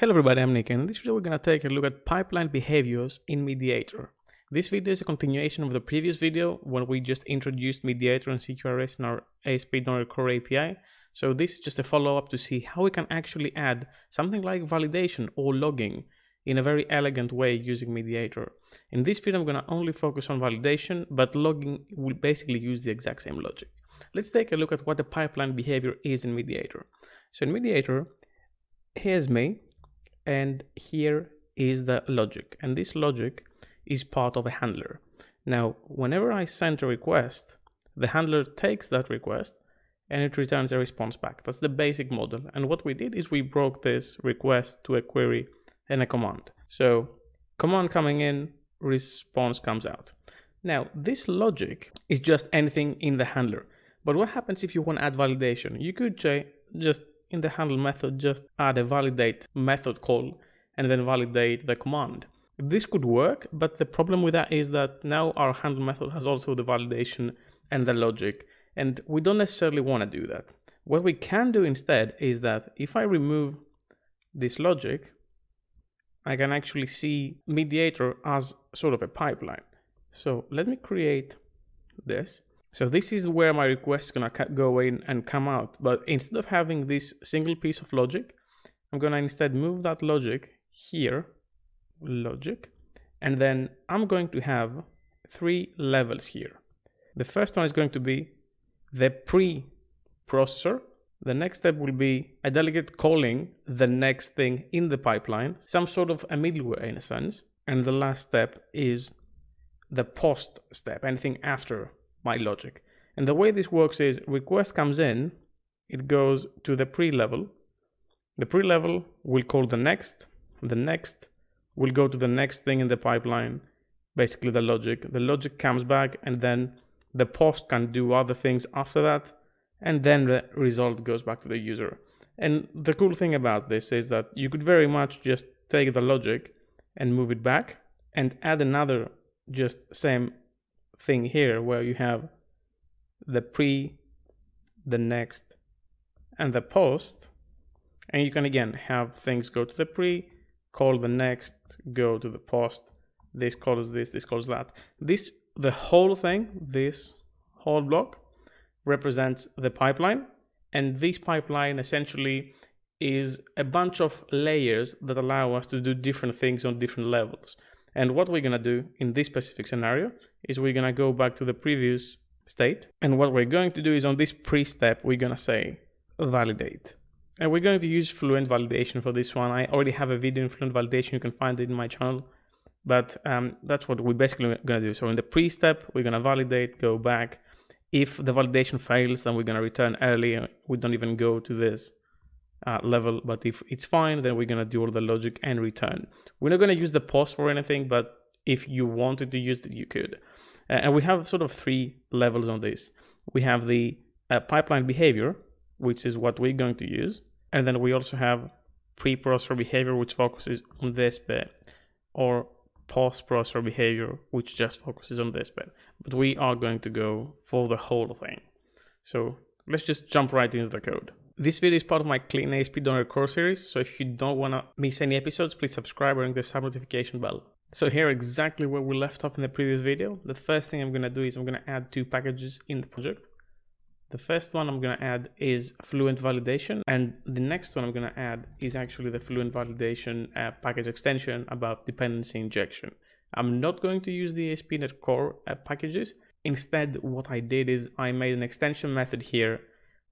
Hello everybody, I'm Nick and in this video we're going to take a look at pipeline behaviors in MediatR. This video is a continuation of the previous video when we just introduced MediatR and CQRS in our ASP.NET Core API. So this is just a follow-up to see how we can actually add something like validation or logging in a very elegant way using MediatR. In this video I'm going to only focus on validation, but logging will basically use the exact same logic. Let's take a look at what the pipeline behavior is in MediatR. So in MediatR, here's me, and here is the logic. And this logic is part of a handler. Now whenever i send a request the handler takes that request and it returns a response back. That's the basic model. And what we did is we broke this request to a query and a command. So command coming in response comes out. Now this logic is just anything in the handler. But what happens if you want to add validation? You could say just in the handle method, just add a validate method call and then validate the command. This could work, but the problem with that is that now our handle method has also the validation and the logic, and we don't necessarily want to do that. What we can do instead is that if I remove this logic, I can actually see mediator as sort of a pipeline. So let me create this so this is where my request is gonna go in and come out. But instead of having this single piece of logic, I'm gonna instead move that logic here, logic, and then I'm going to have three levels here. The first one is going to be the pre-processor. The next step will be a delegate calling the next thing in the pipeline, some sort of a middleware in a sense. And the last step is the post step, anything after my logic. And the way this works is request comes in, it goes to the pre-level. The pre-level will call the next, the next will go to the next thing in the pipeline, basically the logic. The logic comes back and then the post can do other things after that. And then the result goes back to the user. And the cool thing about this is that you could very much just take the logic and move it back and add another just same thing here where you have the pre, the next, and the post. And you can again have things go to the pre, call the next, go to the post. This calls this, this calls that. This, the whole thing, this whole block represents the pipeline. And this pipeline essentially is a bunch of layers that allow us to do different things on different levels. And what we're going to do in this specific scenario is we're going to go back to the previous state. And what we're going to do is on this pre-step, we're going to say validate. And we're going to use Fluent validation for this one. I already have a video in Fluent validation. You can find it in my channel. But um, that's what we're basically going to do. So in the pre-step, we're going to validate, go back. If the validation fails, then we're going to return early. We don't even go to this uh, level. But if it's fine, then we're going to do all the logic and return. We're not going to use the post for anything, but if you wanted to use it, you could. Uh, and we have sort of three levels on this. We have the uh, pipeline behavior, which is what we're going to use. And then we also have pre-processor behavior, which focuses on this bit, or post-processor behavior, which just focuses on this bit. But we are going to go for the whole thing. So let's just jump right into the code. This video is part of my Clean ASP.NET Core series, so if you don't want to miss any episodes, please subscribe and ring the sub notification bell. So here exactly where we left off in the previous video. The first thing I'm going to do is I'm going to add two packages in the project. The first one I'm going to add is Fluent Validation, and the next one I'm going to add is actually the Fluent Validation uh, package extension about dependency injection. I'm not going to use the ASP.NET Core uh, packages. Instead, what I did is I made an extension method here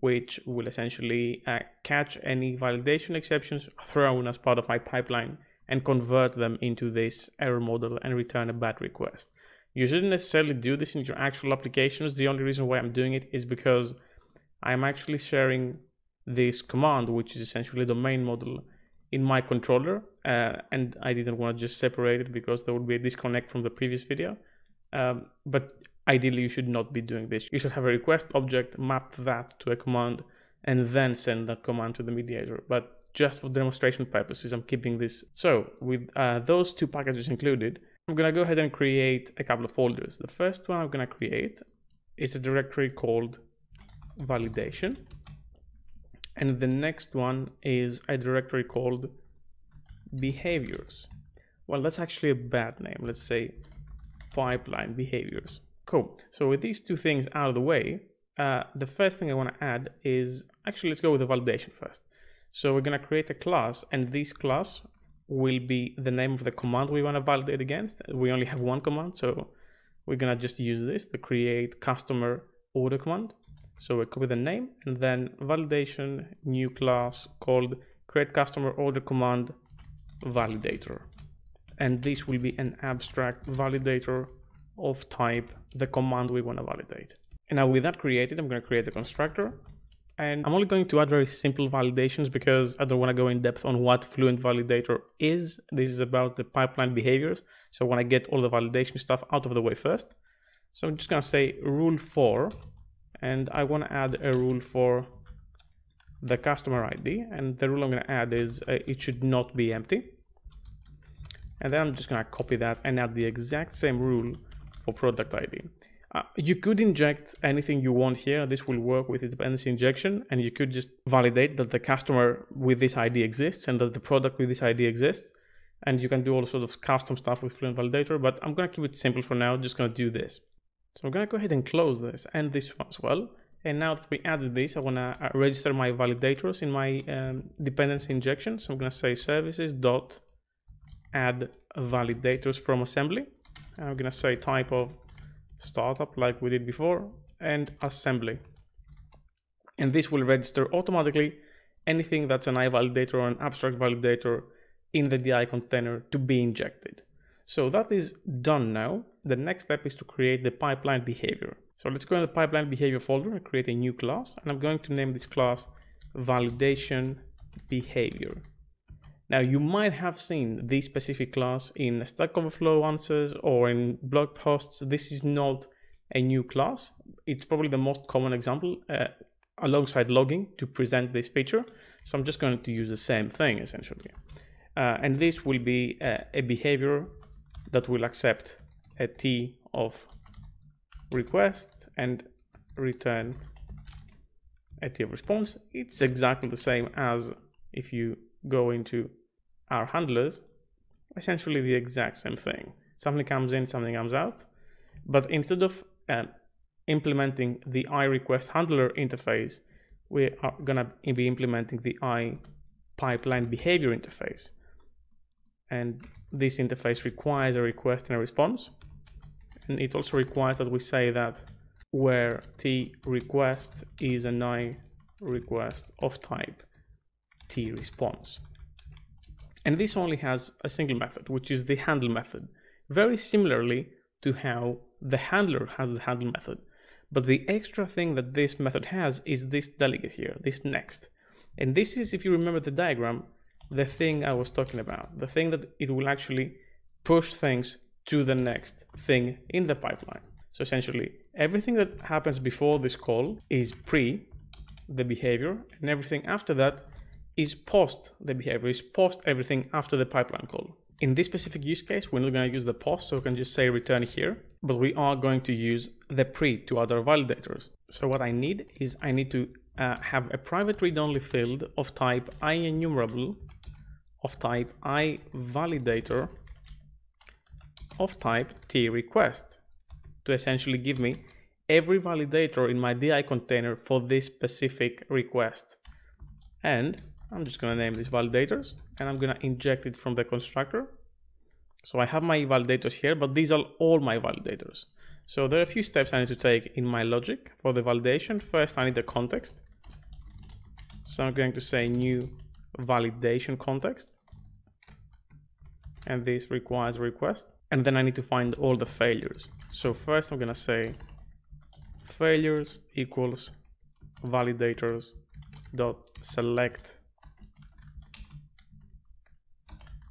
which will essentially uh, catch any validation exceptions thrown as part of my pipeline and convert them into this error model and return a bad request. You shouldn't necessarily do this in your actual applications. The only reason why I'm doing it is because I'm actually sharing this command, which is essentially a domain model in my controller. Uh, and I didn't want to just separate it because there would be a disconnect from the previous video. Um, but Ideally, you should not be doing this. You should have a request object, map that to a command, and then send that command to the mediator. But just for demonstration purposes, I'm keeping this. So with uh, those two packages included, I'm gonna go ahead and create a couple of folders. The first one I'm gonna create is a directory called validation. And the next one is a directory called behaviors. Well, that's actually a bad name. Let's say pipeline behaviors. Cool. So with these two things out of the way, uh, the first thing I want to add is actually let's go with the validation first. So we're going to create a class and this class will be the name of the command we want to validate against. We only have one command, so we're going to just use this, the create customer order command. So we copy the name and then validation new class called create customer order command validator. And this will be an abstract validator of type the command we want to validate. And now with that created, I'm going to create a constructor and I'm only going to add very simple validations because I don't want to go in depth on what Fluent Validator is. This is about the pipeline behaviors. So I want to get all the validation stuff out of the way first. So I'm just going to say rule for, and I want to add a rule for the customer ID. And the rule I'm going to add is uh, it should not be empty. And then I'm just going to copy that and add the exact same rule for product ID. Uh, you could inject anything you want here. This will work with the dependency injection, and you could just validate that the customer with this ID exists and that the product with this ID exists. And you can do all sorts of custom stuff with Fluent Validator, but I'm going to keep it simple for now. Just going to do this. So I'm going to go ahead and close this and this one as well. And now that we added this, I want to uh, register my validators in my um, dependency injection. So I'm going to say services dot add validators from assembly. I'm going to say type of startup like we did before and assembly. And this will register automatically anything that's an IValidator or an abstract validator in the DI container to be injected. So that is done now. The next step is to create the pipeline behavior. So let's go in the pipeline behavior folder and create a new class. And I'm going to name this class validation behavior. Now you might have seen this specific class in Stack Overflow answers or in blog posts. This is not a new class. It's probably the most common example uh, alongside logging to present this feature. So I'm just going to use the same thing essentially. Uh, and this will be a, uh, a behavior that will accept a T of request and return a T of response. It's exactly the same as if you go into our handlers, essentially the exact same thing. Something comes in, something comes out. But instead of uh, implementing the IRequestHandler interface, we are going to be implementing the iPipeline behavior interface. And this interface requires a request and a response. And it also requires that we say that where T request is an I request of type Response. And this only has a single method, which is the handle method. Very similarly to how the handler has the handle method. But the extra thing that this method has is this delegate here, this next. And this is, if you remember the diagram, the thing I was talking about, the thing that it will actually push things to the next thing in the pipeline. So essentially, everything that happens before this call is pre the behavior, and everything after that is post the behavior, is post everything after the pipeline call. In this specific use case, we're not going to use the post, so we can just say return here, but we are going to use the pre to other validators. So what I need is I need to uh, have a private read-only field of type IEnumerable, of type IValidator, of type tRequest to essentially give me every validator in my DI container for this specific request. And I'm just going to name these validators and I'm going to inject it from the constructor. So I have my validators here, but these are all my validators. So there are a few steps I need to take in my logic for the validation. First, I need the context. So I'm going to say new validation context. And this requires request. And then I need to find all the failures. So first I'm going to say failures equals validators dot select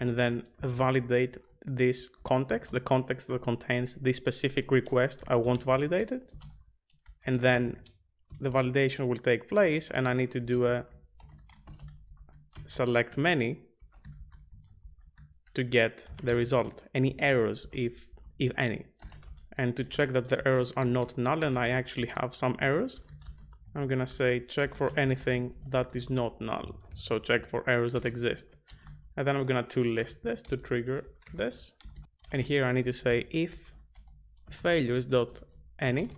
and then validate this context, the context that contains the specific request I want validated. And then the validation will take place and I need to do a select many to get the result, any errors if, if any. And to check that the errors are not null and I actually have some errors, I'm gonna say check for anything that is not null. So check for errors that exist And then I'm gonna to list this to trigger this. And here I need to say if failures dot any,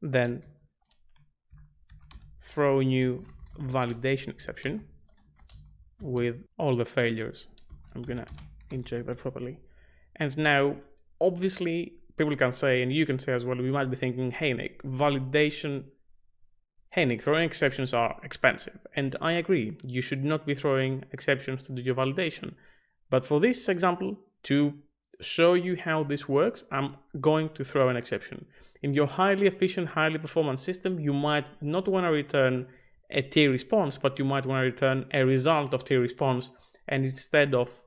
then throw new validation exception with all the failures. I'm gonna inject that properly. And now, obviously, people can say, and you can say as well, we might be thinking, hey Nick, validation, hey Nick, throwing exceptions are expensive. And I agree, you should not be throwing exceptions to do your validation. But for this example, to show you how this works, I'm going to throw an exception. In your highly efficient, highly performant system, you might not want to return a T response, but you might want to return a result of T response. And instead of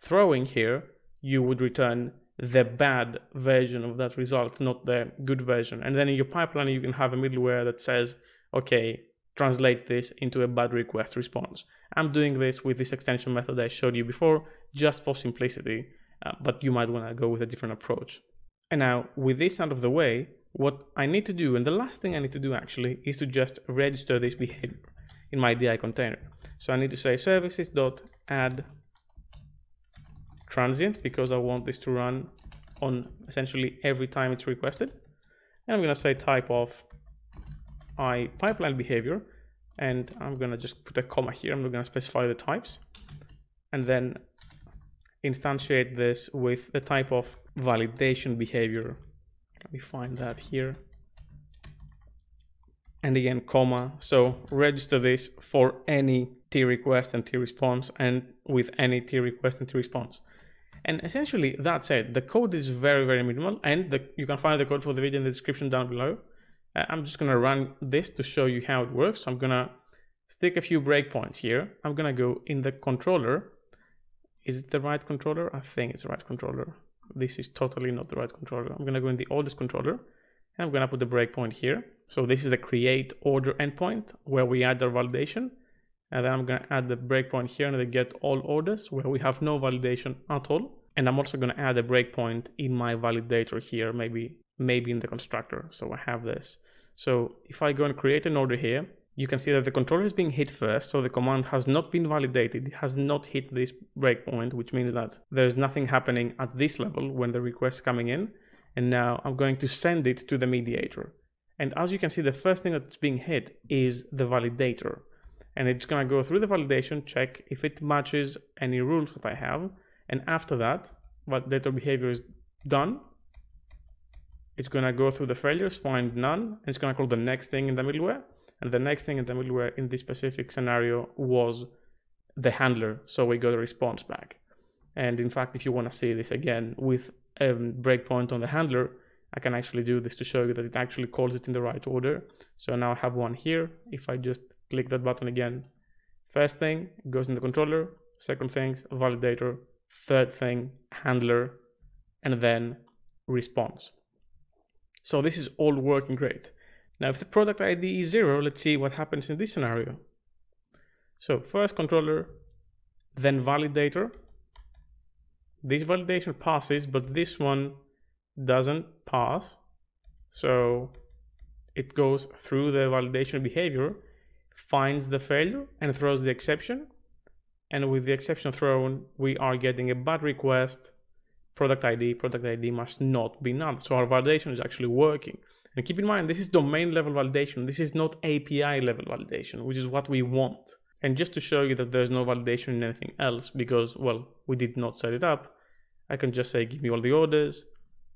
throwing here, you would return the bad version of that result, not the good version. And then in your pipeline, you can have a middleware that says, okay, translate this into a bad request response. I'm doing this with this extension method I showed you before, just for simplicity, uh, but you might want to go with a different approach. And now, with this out of the way, what I need to do, and the last thing I need to do actually, is to just register this behavior in my DI container. So I need to say services.add transient because I want this to run on essentially every time it's requested. And I'm going to say type of i pipeline behavior and I'm going to just put a comma here. I'm not going to specify the types and then instantiate this with the type of validation behavior. Let me find that here. And again, comma. So register this for any T request and T response and with any T request and T response. And essentially that's it. The code is very, very minimal and the, you can find the code for the video in the description down below. Uh, I'm just gonna run this to show you how it works. I'm gonna stick a few breakpoints here. I'm gonna go in the controller. Is it the right controller? I think it's the right controller. This is totally not the right controller. I'm gonna go in the oldest controller and I'm gonna put the breakpoint here. So this is the create order endpoint where we add our validation. And then I'm gonna add the breakpoint here and the get all orders where we have no validation at all. And I'm also gonna add a breakpoint in my validator here, maybe maybe in the constructor. So I have this. So if I go and create an order here, you can see that the controller is being hit first. So the command has not been validated. It has not hit this breakpoint, which means that there's nothing happening at this level when the request is coming in. And now I'm going to send it to the mediator. And as you can see, the first thing that's being hit is the validator. And it's going to go through the validation, check if it matches any rules that I have. And after that, validator behavior is done. It's going to go through the failures, find none, and it's going to call the next thing in the middleware. And the next thing in the middleware in this specific scenario was the handler. So we got a response back. And in fact, if you want to see this again with a breakpoint on the handler, I can actually do this to show you that it actually calls it in the right order. So now I have one here. If I just click that button again, first thing goes in the controller, second things validator, third thing handler, and then response. So this is all working great. Now, if the product ID is zero, let's see what happens in this scenario. So first controller, then validator. This validation passes, but this one doesn't pass. So it goes through the validation behavior, finds the failure and throws the exception. And with the exception thrown, we are getting a bad request, product ID, product ID must not be null. So our validation is actually working. And keep in mind, this is domain level validation. This is not API level validation, which is what we want. And just to show you that there's no validation in anything else, because, well, we did not set it up, I can just say, give me all the orders,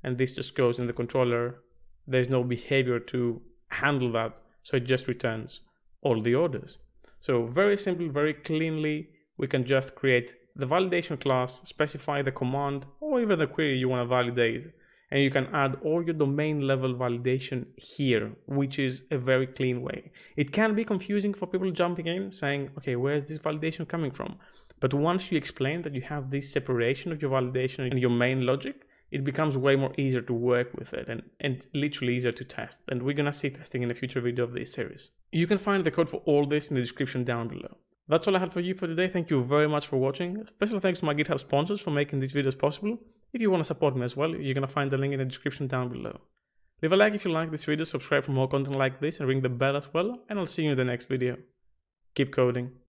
and this just goes in the controller. There's no behavior to handle that, so it just returns all the orders. So very simple, very cleanly, we can just create the validation class, specify the command, or even the query you want to validate, and you can add all your domain level validation here, which is a very clean way. It can be confusing for people jumping in saying, okay, where is this validation coming from? But once you explain that you have this separation of your validation and your main logic, it becomes way more easier to work with it and, and literally easier to test. And we're gonna see testing in a future video of this series. You can find the code for all this in the description down below. That's all I had for you for today. Thank you very much for watching. Special thanks to my GitHub sponsors for making these videos possible. If you want to support me as well, you're to find the link in the description down below. Leave a like if you like this video, subscribe for more content like this and ring the bell as well, and I'll see you in the next video. Keep coding.